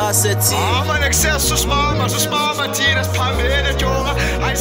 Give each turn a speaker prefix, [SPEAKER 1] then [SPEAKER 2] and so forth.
[SPEAKER 1] aseti
[SPEAKER 2] Ah, man, excess så smart, man, så smart, man, tiden, as pamela, joker. Man.